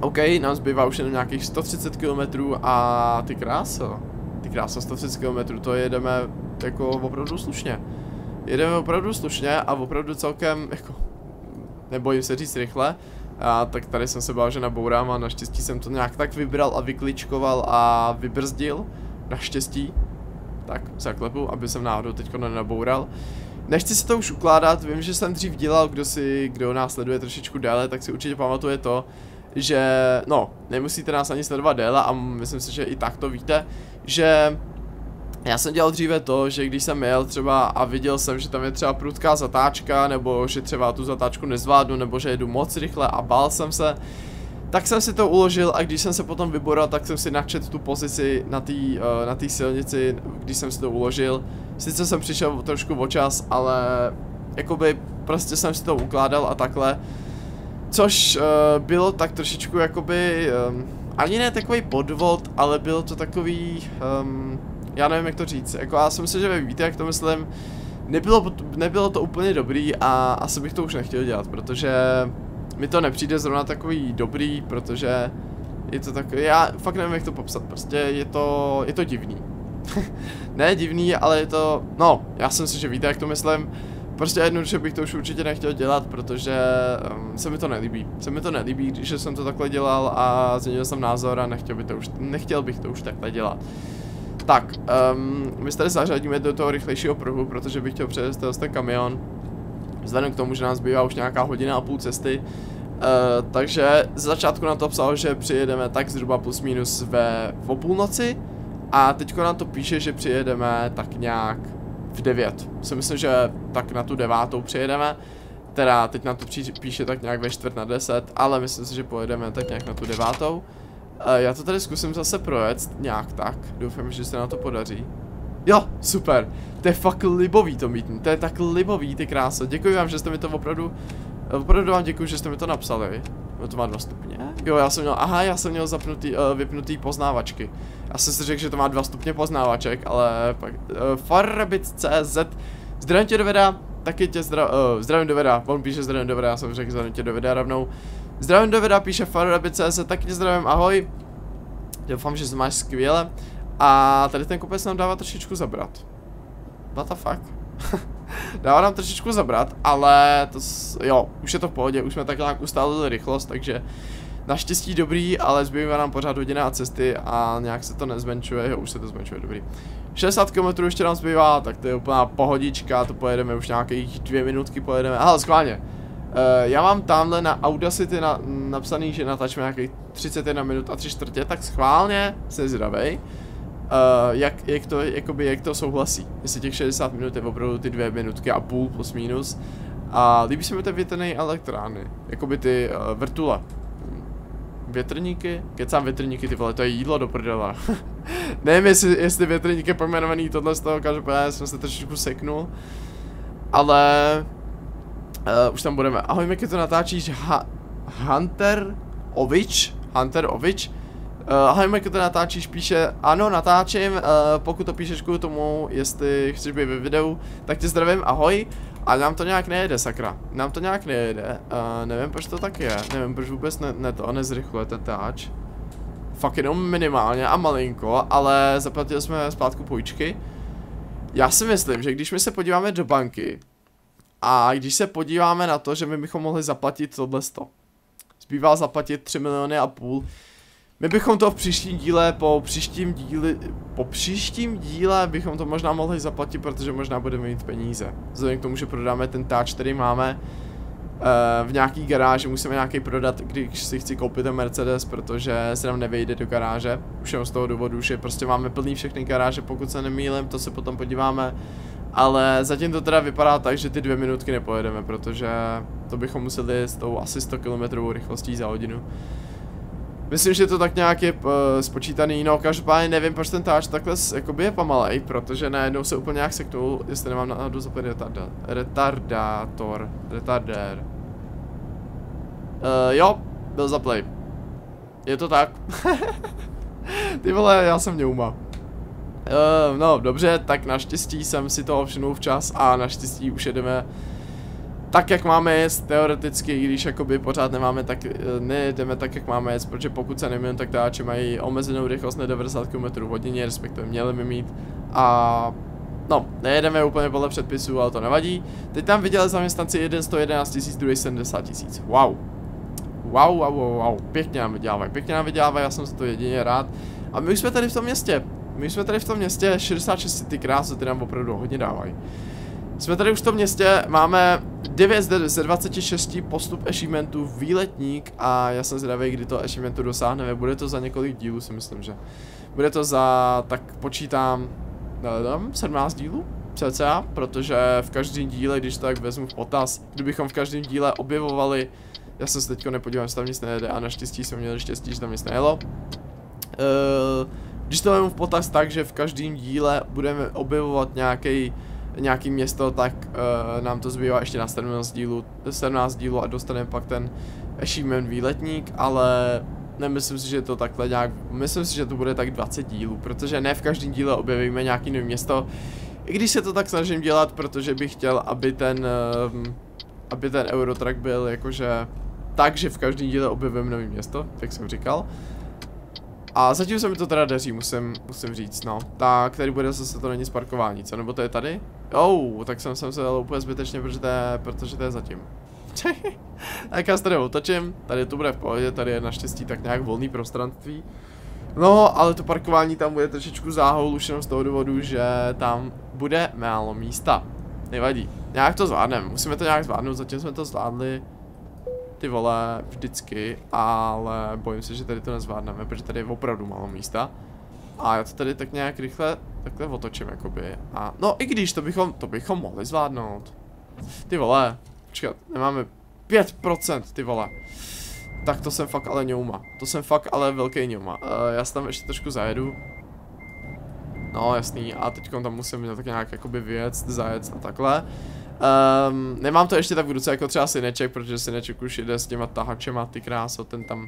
OK, nám zbývá už jenom nějakých 130 km a ty krása, ty krása 130 km, to jedeme jako opravdu slušně. Jedeme opravdu slušně a opravdu celkem, jako, nebojím se říct rychle, a tak tady jsem se bál, že nabourám a naštěstí jsem to nějak tak vybral a vykličkoval a vybrzdil, naštěstí. Tak, zaklepu, aby jsem náhodou teďko nenaboural. Nechci si to už ukládat, vím, že jsem dřív dělal, kdo si, kdo nás sleduje trošičku déle, tak si určitě pamatuje to, že, no, nemusíte nás ani sledovat déle a myslím si, že i tak to víte, že já jsem dělal dříve to, že když jsem jel třeba a viděl jsem, že tam je třeba prudká zatáčka, nebo že třeba tu zatáčku nezvládnu, nebo že jedu moc rychle a bál jsem se, tak jsem si to uložil a když jsem se potom vyboral, tak jsem si načet tu pozici na té uh, na silnici, když jsem si to uložil. Sice jsem přišel trošku o čas, ale jakoby prostě jsem si to ukládal a takhle. Což uh, bylo tak trošičku jakoby, um, ani ne takový podvod, ale bylo to takový, um, já nevím jak to říct, jako já si myslím, že víte jak to myslím, nebylo, nebylo to úplně dobrý a asi bych to už nechtěl dělat, protože mi to nepřijde zrovna takový dobrý, protože je to takový, já fakt nevím jak to popsat, prostě je to, je to divný. ne divný, ale je to, no, já si, že víte jak to myslím, Prostě jednoduše bych to už určitě nechtěl dělat, protože um, se mi to nelíbí. Se mi to nelíbí, když jsem to takhle dělal a změnil jsem názor a nechtěl, by to už, nechtěl bych to už takhle dělat. Tak, um, my se tady zařadíme do toho rychlejšího pruhu, protože bych chtěl přejezd ten kamion. Vzhledem k tomu, že nás zbývá už nějaká hodina a půl cesty. Uh, takže z začátku nám to psalo, že přijedeme tak zhruba plus minus ve v půlnoci. A teďko nám to píše, že přijedeme tak nějak v 9. Si myslím, že tak na tu devátou přijedeme. Teda teď na to píše tak nějak ve čtvrt na 10, ale myslím si, že pojedeme tak nějak na tu devátou. Uh, já to tady zkusím zase projet nějak tak. Doufám, že se na to podaří. Jo, super. To je fakt libový to mít. To je tak libový, ty krása. Děkuji vám, že jste mi to opravdu... Opravdu vám děkuji, že jste mi to napsali. No to má dva stupně. Jo, já jsem měl, aha, já jsem měl zapnutý, uh, vypnutý poznávačky. Já jsem si řekl, že to má dva stupně poznávaček, ale pak, uh, Farbit.cz Zdravím tě do videa, taky tě zdra, uh, zdravím do videa, on píše zdravím do videa, já jsem řekl zdravím tě do videa rovnou. Zdravím do videa, píše Farbit.cz, taky tě zdravím, ahoj. Doufám, že se máš skvěle. A tady ten kopec nám dává trošičku zabrat. What the fuck? dává nám trošičku zabrat, ale to, jo, už je to v pohodě, už jsme tak nějak ustálili rychlost, takže naštěstí dobrý, ale zbývá nám pořád hodina cesty a nějak se to nezmenšuje, jo, už se to zmenšuje, dobrý. 60 km ještě nám zbývá, tak to je úplná pohodička, to pojedeme už nějakých dvě minutky pojedeme, ale schválně. Uh, já mám tamhle na Audacity na, napsaný, že natáčíme nějakých 31 minut a 3 čtvrtě, tak schválně se zdravej uh, jak, jak, to, jakoby, jak to souhlasí. Jestli těch 60 minut je opravdu ty dvě minutky a půl plus minus. A líbí se mi ty větrné elektrárny, jakoby ty uh, vrtule. Větrníky? Kecám větrníky, ty vole, to je jídlo do prdela. Nevím, jestli, jestli větrník je pojmenovaný tohle z toho, každopádně jsem se trošičku seknul. Ale... Uh, už tam budeme. Ahoj, Miky, to natáčíš ha Hunter Ovič? Hunter Ovič? Uh, ahoj Mike, to natáčíš, píše, ano, natáčím, uh, pokud to píšeš kvůli tomu, jestli chceš být ve videu, tak tě zdravím, ahoj. A nám to nějak nejede, sakra. Nám to nějak nejede. Uh, nevím, proč to tak je. Nevím, proč vůbec ne, ne to nezrychluje ten táč. Fakt jenom minimálně a malinko, ale zaplatili jsme zpátku půjčky. Já si myslím, že když my se podíváme do banky a když se podíváme na to, že my bychom mohli zaplatit tohle 100. Zbývá zaplatit 3 miliony a půl, my bychom to v příštím díle, po příštím díle, po příštím díle bychom to možná mohli zaplatit, protože možná budeme mít peníze. Vzhledem k tomu, že prodáme ten táč, který máme, v nějaký garáži, musíme nějaký prodat, když si chci koupit ten Mercedes, protože se nám nevejde do garáže. Už jenom z toho důvodu, že prostě máme plný všechny garáže, pokud se nemýlím, to se potom podíváme. Ale zatím to teda vypadá tak, že ty dvě minutky nepojedeme, protože to bychom museli s tou asi 100 km rychlostí za hodinu. Myslím, že to tak nějak je uh, spočítaný, no každopádně nevím, proč ten táč takhle jakoby je pomalej, protože najednou se úplně nějak seknul, jestli nemám na na zapojit retarda, retardátor, retardér. Uh, jo, byl zaplay. Je to tak. Ty vole, já jsem neuma. Uh, no, dobře, tak naštěstí jsem si to všimnul včas a naštěstí už jedeme tak, jak máme jet, teoreticky, když jakoby pořád nemáme tak, eh, nejedeme tak, jak máme jet, protože pokud se nemím, tak dáči mají omezenou rychlost na 90 km hodině, respektive měli by mít. A no, nejedeme úplně podle předpisů, ale to nevadí. Teď tam viděli zaměstnanci jeden 111 tisíc, druhý 70 tisíc. Wow. Wow, wow, wow, wow, pěkně nám vydělávají, pěkně nám vydělávají, já jsem si to jedině rád. A my už jsme tady v tom městě, my jsme tady v tom městě, 66 ty krásy, ty nám opravdu hodně dávají. Jsme tady už v tom městě, máme 9 ze 26 postup achievementů výletník a já jsem zvědavý, kdy to achievementu dosáhneme, bude to za několik dílů si myslím, že. Bude to za, tak počítám, nevím, 17 dílů? cca, protože v každém díle, když tak vezmu v potaz, kdybychom v každém díle objevovali, já jsem se teďko nepodívám, že tam nic nejede a naštěstí jsme měli štěstí, že tam nic nejelo. Uh, když to vezmu v potaz tak, že v každém díle budeme objevovat nějaký nějaký město, tak uh, nám to zbývá ještě na 17 dílů, 17 dílů a dostaneme pak ten achievement výletník, ale nemyslím si, že to takhle nějak, myslím si, že to bude tak 20 dílů, protože ne v každém díle objevíme nějaký nové město, i když se to tak snažím dělat, protože bych chtěl, aby ten, uh, aby ten Eurotrack byl jakože tak, že v každém díle objevíme nové město, jak jsem říkal. A zatím se mi to teda daří, musím, musím říct, no. Tak, tady bude zase to není sparkování, co? Nebo to je tady? Oh, tak jsem, jsem se dal úplně zbytečně, protože to je, protože to je zatím. tak já se tady otočím, tady to bude v pohodě, tady je naštěstí tak nějak volný prostranství. No, ale to parkování tam bude trošičku záhul už jenom z toho důvodu, že tam bude málo místa. Nevadí, nějak to zvládneme, musíme to nějak zvládnout, zatím jsme to zvládli ty vole vždycky, ale bojím se, že tady to nezvládneme, protože tady je opravdu málo místa. A já to tady tak nějak rychle takhle otočím, jakoby. A no i když, to bychom, to bychom mohli zvládnout. Ty vole, počkat, nemáme 5%, ty vole. Tak to jsem fakt ale ňouma. To jsem fakt ale velký ňouma. Uh, já se tam ještě trošku zajedu. No jasný, a teď tam musím tak nějak jakoby vyjet, zajet a takhle. Um, nemám to ještě tak v ruce jako třeba Syneček, protože Syneček už jde s těma tahačema, ty kráso, ten tam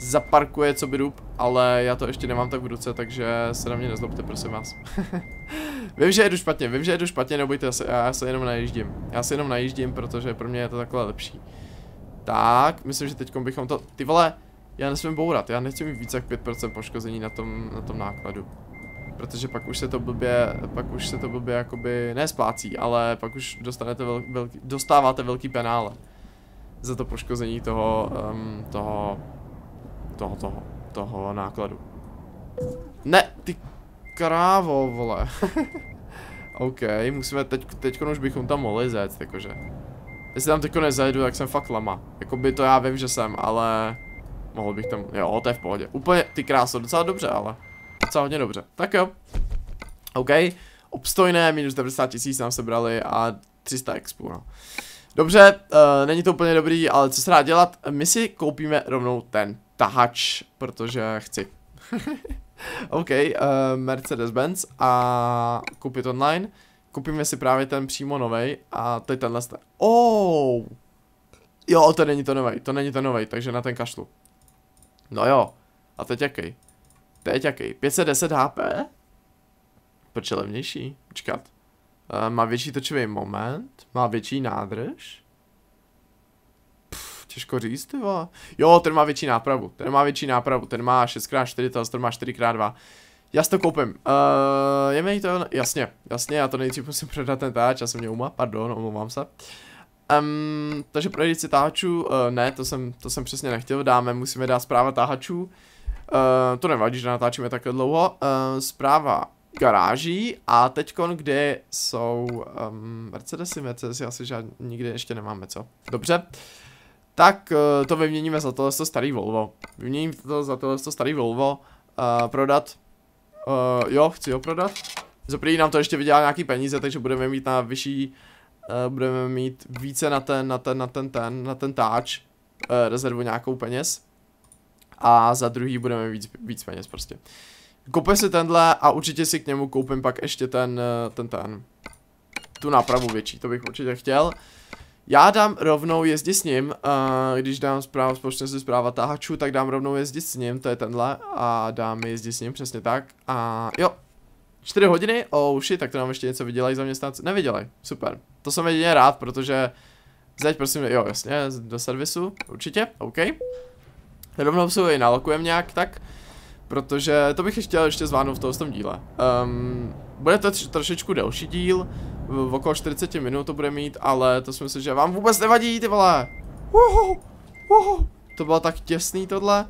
zaparkuje co by dub, ale já to ještě nemám tak v ruce, takže se na mě nezlobte, prosím vás. vím, že jedu špatně, vím, že jedu špatně, nebojte se, já se jenom najíždím. Já se jenom najíždím, protože pro mě je to takhle lepší. Tak, myslím, že teď bychom to, ty vole, já nesmím bourat, já nechci mít více jak 5% poškození na tom, na tom nákladu. Protože pak už se to blbě, pak už se to blbě jakoby, nesplácí, ale pak už dostanete vel, velký, dostáváte velký penále. Za to poškození toho, um, toho toho, toho, toho nákladu. Ne, ty krávo, vole. OK, musíme teď, teď už bychom tam mohli zjet, jakože. Jestli tam teďko nezajedu, tak jsem fakt lama. Jakoby to já vím, že jsem, ale... Mohl bych tam, jo, to je v pohodě. Úplně, ty kráso, docela dobře, ale. Docela hodně dobře. Tak jo. OK, obstojné, minus 90 tisíc nám sebrali a 300 expu, no. Dobře, uh, není to úplně dobrý, ale co se dá dělat? My si koupíme rovnou ten tahač, protože chci. OK, uh, Mercedes-Benz a koupit online. Koupíme si právě ten přímo novej a to je tenhle. Oh! Jo, to není to novej, to není to novej, takže na ten kašlu. No jo, a teď jaký? Teď jaký? 510 HP? Proč je levnější? Počkat. Uh, má větší točivý moment, má větší nádrž. Těžko říct, ty. Jo, ten má větší nápravu, ten má větší nápravu, ten má 6x4, ten má 4x2. Já si to koupím. Uh, je mi to, jasně, jasně, já to nejdřív musím předat ten táč, já jsem mě uma, pardon, omlouvám se. Um, takže pro edici táhačů, uh, ne, to jsem, to jsem přesně nechtěl, dáme, musíme dát zpráva táhačů. Uh, to nevadí, že natáčíme takhle dlouho. Uh, zpráva garáží a teďkon, kde jsou um, Mercedesy, Mercedesy asi žádný, nikdy ještě nemáme, co? Dobře. Tak uh, to vyměníme za tohle starý Volvo. Vyměním to za tohle starý Volvo. Uh, prodat. Uh, jo, chci ho prodat. Zaprý nám to ještě vydělá nějaký peníze, takže budeme mít na vyšší, uh, budeme mít více na ten, na ten, na ten, ten, na ten táč, uh, rezervu nějakou peněz. A za druhý budeme víc, víc peněz prostě. Koupím si tenhle a určitě si k němu koupím pak ještě ten, uh, ten, ten, tu nápravu větší, to bych určitě chtěl. Já dám rovnou jezdit s ním, uh, když dám zprávu, společně si zpráva tahačů, tak dám rovnou jezdit s ním, to je tenhle, a dám jezdit s ním, přesně tak. A jo, 4 hodiny? Oh shit, tak to nám ještě něco vydělají zaměstnanci. Nevydělají, super. To jsem jedině rád, protože zeď prosím, jo jasně, do servisu, určitě, OK. Rovnou se ji nalokujem nějak tak, protože to bych chtěl ještě zvládnout v tom díle. Um, bude to trošičku delší díl, v okolo 40 minut to bude mít, ale to si myslím, že vám vůbec nevadí, ty vole. Uhu, uhu. To bylo tak těsný tohle.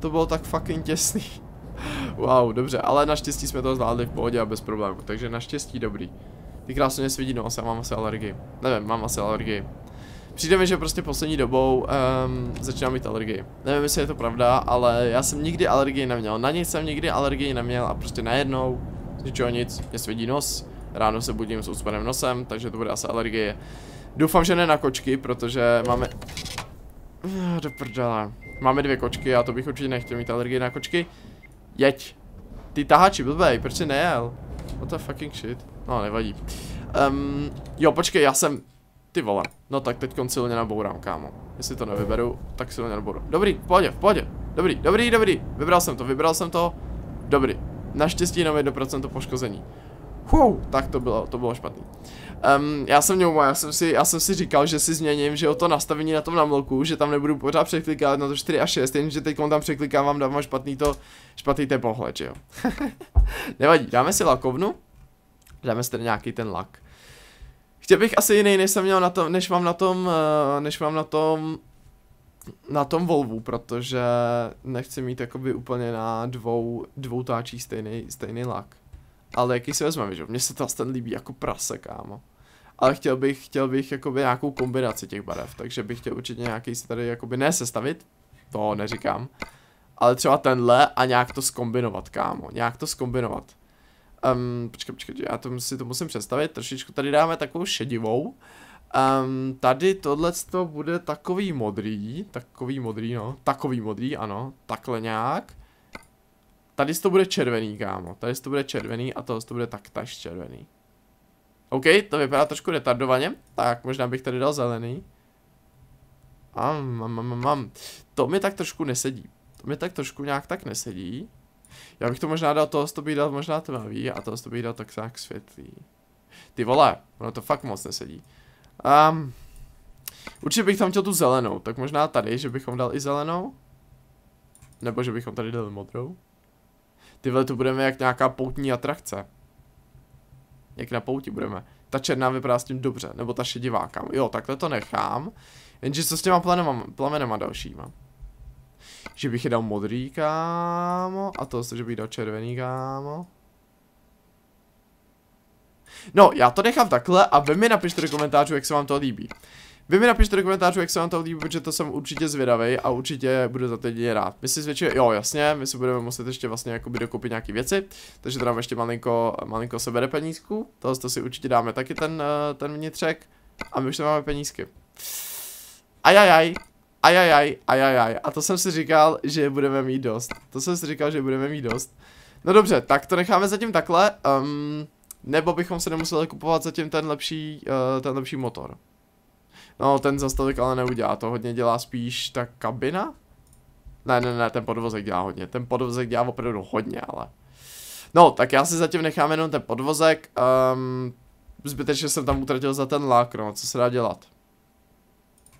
To bylo tak fucking těsný. wow, dobře, ale naštěstí jsme to zvládli v pohodě a bez problémů, takže naštěstí dobrý. Ty krásně svidí nos, já mám asi alergii. Nevím, mám asi alergii. Přijde mi, že prostě poslední dobou um, začínám mít alergii. Nevím, jestli je to pravda, ale já jsem nikdy alergii neměl. Na nic jsem nikdy alergii neměl a prostě najednou, z ničeho nic, mě svidí nos. Ráno se budím s úspaným nosem, takže to bude asi alergie. Doufám, že ne na kočky, protože máme... Ah, do prdele. Máme dvě kočky a to bych určitě nechtěl mít alergie na kočky. Jeď. Ty tahači, blbej, proč jsi nejel? What the fucking shit. No, nevadí. Um, jo, počkej, já jsem... Ty vole. No tak teď silně nabourám, kámo. Jestli to nevyberu, tak silně nabourám. Dobrý, v pohodě, v pohodě. Dobrý, dobrý, dobrý. Vybral jsem to, vybral jsem to. Dobrý. Naštěstí jenom 1% poškození. Huh, tak to bylo, to bylo špatný. Um, já jsem měl, já jsem, si, já jsem si říkal, že si změním, že o to nastavení na tom namloku, že tam nebudu pořád překlikat na to 4 a 6, jenže teď tam překlikávám, dávám špatný to, špatný ten pohled, že jo. Nevadí, dáme si lakovnu, dáme si tady nějaký ten lak. Chtěl bych asi jiný, než jsem měl na tom, než mám na tom, uh, než mám na tom, na tom Volvu, protože nechci mít jakoby úplně na dvou, dvou táčích stejný, stejný lak. Ale jaký si vezmeme, že? Mně se to ten líbí jako prase, kámo. Ale chtěl bych, chtěl bych jakoby nějakou kombinaci těch barev, takže bych chtěl určitě nějaký si tady jakoby ne sestavit, to neříkám, ale třeba tenhle a nějak to skombinovat, kámo, nějak to skombinovat. Um, počkej, počkej, já to, si to musím představit, trošičku tady dáme takovou šedivou. Um, tady tohle to bude takový modrý, takový modrý, no, takový modrý, ano, takhle nějak. Tady to bude červený, kámo. Tady to bude červený a tohle to bude taktaž červený. OK, to vypadá trošku retardovaně. Tak, možná bych tady dal zelený. Am, mam, mam, mam. To mi tak trošku nesedí. To mi tak trošku nějak tak nesedí. Já bych to možná dal, tohle to bych dal možná tmavý a tohle to bych dal tak světlý. Ty vole, ono to fakt moc nesedí. Um, určitě bych tam chtěl tu zelenou, tak možná tady, že bychom dal i zelenou. Nebo že bychom tady dali modrou. Tyhle tu budeme jak nějaká poutní atrakce. Jak na pouti budeme. Ta černá vypadá s tím dobře, nebo ta šedivá, kam. Jo, takhle to nechám. Jenže co s těma plamenama dalšíma? Že bych je dal modrý, kámo. A to, že bych dal červený, kámo. No, já to nechám takhle a vy mi napište do komentářů, jak se vám to líbí. Vy mi napište do komentářů, jak se vám to líbí, protože to jsem určitě zvědavý a určitě budu za to jedině rád. My si zvětšuje, jo jasně, my si budeme muset ještě vlastně jakoby dokupit nějaké věci, takže to ještě malinko, malinko sebere penízku, tohle to si určitě dáme taky ten, eh, ten vnitřek a my už máme penízky. Ajajaj, ajajaj, ajajaj, a to jsem si říkal, že budeme mít dost, to jsem si říkal, že budeme mít dost. No dobře, tak to necháme zatím takhle, um, nebo bychom se nemuseli kupovat zatím ten lepší, uh, ten lepší motor. No, ten zase tolik ale neudělá, to hodně dělá spíš ta kabina? Ne, ne, ne, ten podvozek dělá hodně, ten podvozek dělá opravdu hodně, ale... No, tak já si zatím nechám jenom ten podvozek, um, zbytečně jsem tam utratil za ten lak, no, co se dá dělat?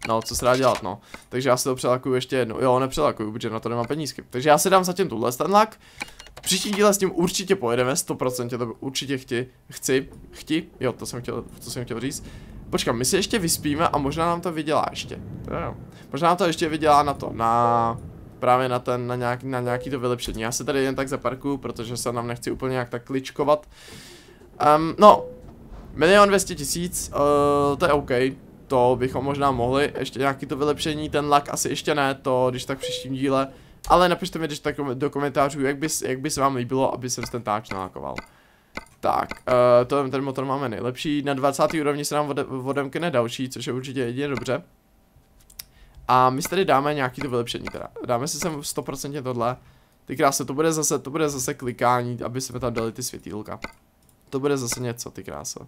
No, co se dá dělat, no. Takže já si to přelakuju ještě jednou. Jo, nepřelakuju, protože na to nemám penízky. Takže já si dám zatím tuhle ten lak. Příští díle s tím určitě pojedeme, 100%, to určitě chti, chci, chti, jo, to jsem chtěl, to jsem chtěl říct. Počkám, my si ještě vyspíme a možná nám to vydělá ještě. Jo. Možná nám to ještě vydělá na to, na... právě na, ten, na, nějak, na nějaký to vylepšení. Já se tady jen tak zaparkuju, protože se nám nechci úplně nějak tak kličkovat. Um, no, milion dvěstě tisíc, uh, to je OK, to bychom možná mohli, ještě nějaký to vylepšení, ten lak asi ještě ne, to když tak v příštím díle. Ale napište mi když tak do komentářů, jak by, jak by se vám líbilo, aby jsem ten táč nalakoval. Tak, uh, to, ten motor máme nejlepší, na 20. úrovni se nám vode, vodemkne další, což je určitě jedině dobře. A my si tady dáme nějaký to vylepšení teda, dáme si sem 100% tohle. Ty krásy, to bude zase, to bude zase klikání, aby jsme tam dali ty světýlka. To bude zase něco, ty krása.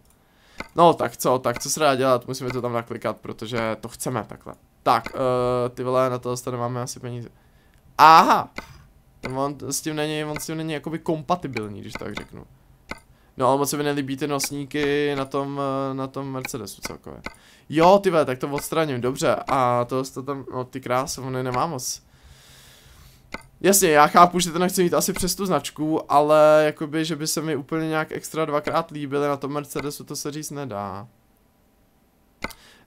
No tak co, tak co se dá dělat, musíme to tam naklikat, protože to chceme takhle. Tak, uh, ty vole, na to nemáme asi peníze. Aha! On s tím není, on s tím není jakoby kompatibilní, když tak řeknu. No ale moc se mi nelíbí ty nosníky na tom, eh, na tom Mercedesu celkově. Jo, ty tak to odstraním, dobře. A to, to tam, no ty krásy, on nemá moc. Jasně, já chápu, že to nechci mít asi přes tu značku, ale jakoby, že by se mi úplně nějak extra dvakrát líbily na tom Mercedesu, to se říct nedá.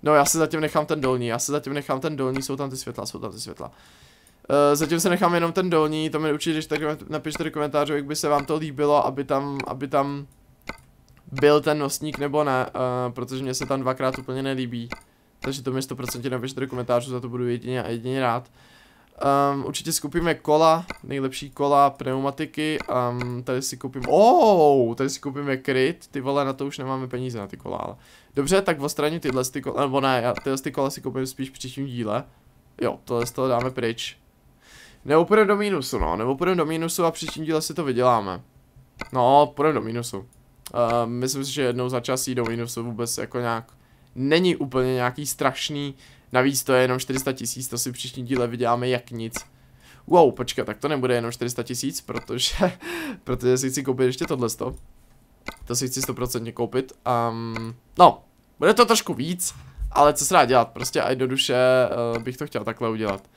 No, já si zatím nechám ten dolní, já si zatím nechám ten dolní, jsou tam ty světla, jsou tam ty světla. Uh, zatím se nechám jenom ten dolní, to mi určitě, když tak napište do komentářů, jak by se vám to líbilo, aby tam, aby tam byl ten nosník nebo ne, uh, protože mě se tam dvakrát úplně nelíbí. Takže to mi 100% napište do komentářů, za to budu jedině a jedině rád. Um, určitě si koupíme kola, nejlepší kola, pneumatiky, um, tady si koupím, oh, tady si koupíme kryt, ty vole, na to už nemáme peníze na ty kola, ale. Dobře, tak odstraním tyhle ty kola, nebo ne, já tyhle ty kola si koupím spíš v příštím díle. Jo, tohle z toho dáme pryč. Nebo půjdeme do mínusu, no, nebo půjdeme do mínusu a příštím díle si to vyděláme. No, půjdeme do mínusu. Uh, myslím si, že jednou za čas jít do mínusu vůbec jako nějak není úplně nějaký strašný Navíc to je jenom 400 tisíc, to si v příštím díle vyděláme jak nic. Wow, počkej, tak to nebude jenom 400 tisíc, protože, protože si chci koupit ještě tohle. To si chci 100% koupit. Um, no, bude to trošku víc, ale co se dá dělat, prostě a do duše uh, bych to chtěl takhle udělat.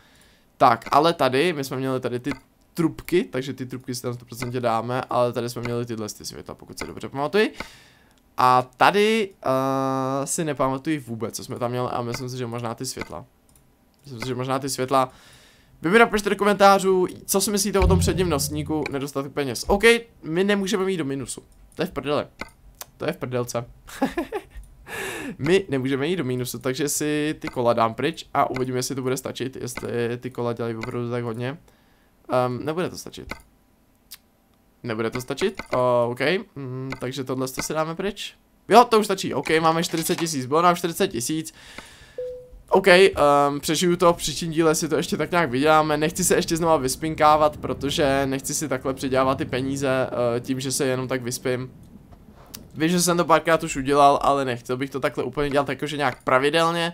Tak, ale tady, my jsme měli tady ty trubky, takže ty trubky si tam 100% dáme, ale tady jsme měli tyhle ty světla, pokud se dobře pamatuji. A tady uh, si nepamatuji vůbec, co jsme tam měli a myslím si, že možná ty světla. Myslím si, že možná ty světla. Vy mi napište do komentářů, co si myslíte o tom předním nosníku nedostatek peněz. OK, my nemůžeme mít do minusu. To je v prdele. To je v prdelce. my nemůžeme jít do minusu, takže si ty kola dám pryč a uvidíme, jestli to bude stačit, jestli ty kola dělají opravdu tak hodně. Um, nebude to stačit. Nebude to stačit? Uh, OK, mm, takže tohle to si dáme pryč. Jo, to už stačí, OK, máme 40 tisíc, bylo nám 40 tisíc. OK, um, přežiju to, v příštím díle si to ještě tak nějak vyděláme, nechci se ještě znova vyspinkávat, protože nechci si takhle přidělávat ty peníze uh, tím, že se jenom tak vyspím. Vím, že jsem to párkrát už udělal, ale nechtěl bych to takhle úplně dělat jakože nějak pravidelně.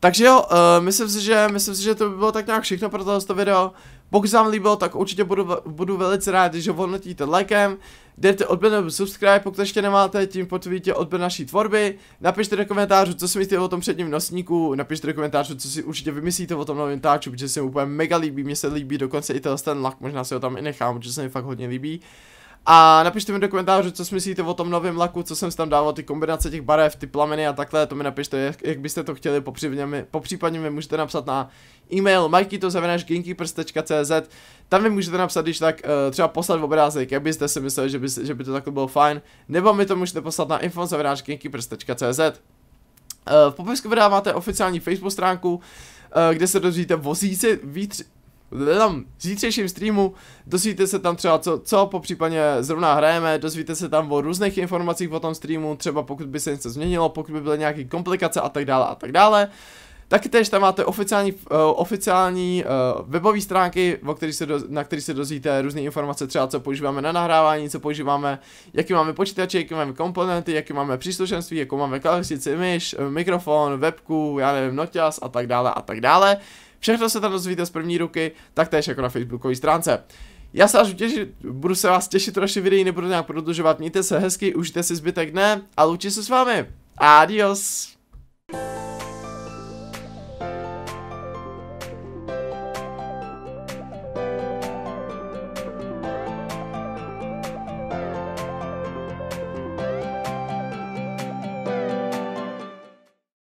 Takže jo, uh, myslím si, že, myslím si, že to by bylo tak nějak všechno pro tohle video. Pokud se vám líbilo, tak určitě budu, budu velice rád, když ho hodnotíte lajkem, dejte odběr nebo subscribe, pokud ještě nemáte, tím potvíte odběr naší tvorby, napište do komentářů, co si myslíte o tom předním nosníku, napište do komentářů, co si určitě vymyslíte o tom novém táču, protože se mi úplně mega líbí, mně se líbí dokonce i ten lak, možná si ho tam i nechám, protože se mi fakt hodně líbí. A napište mi do komentářů, co si myslíte o tom novém laku, co jsem si tam dával, ty kombinace těch barev, ty plameny a takhle, to mi napište, jak, jak byste to chtěli, popřípadně mi můžete napsat na e-mail mikeyto.gamekeepers.cz Tam mi můžete napsat, když tak uh, třeba poslat obrázek, jak byste si mysleli, že by, že by to takhle bylo fajn, nebo mi to můžete poslat na info.gamekeepers.cz uh, V popisku videa máte oficiální Facebook stránku, uh, kde se dozvíte o víc, tam zítřejším streamu, dozvíte se tam třeba co, co po případě zrovna hrajeme, dozvíte se tam o různých informacích o tom streamu, třeba pokud by se něco změnilo, pokud by byly nějaké komplikace a tak dále a tak dále. Taky tež tam máte oficiální, uh, oficiální uh, webové stránky, o který se do, na který se dozvíte různé informace, třeba co používáme na nahrávání, co používáme, jaký máme počítače, jaký máme komponenty, jaký máme příslušenství, jakou máme klávesnici, myš, mikrofon, webku, já nevím, noťas a tak dále a tak dále. Všechno se tam dozvíte z první ruky, taktéž jako na facebookové stránce. Já se až těšit, budu se vás těšit další videí, nebudu nějak prodlužovat, mějte se hezky, užijte si zbytek dne a loučí se s vámi. Adios.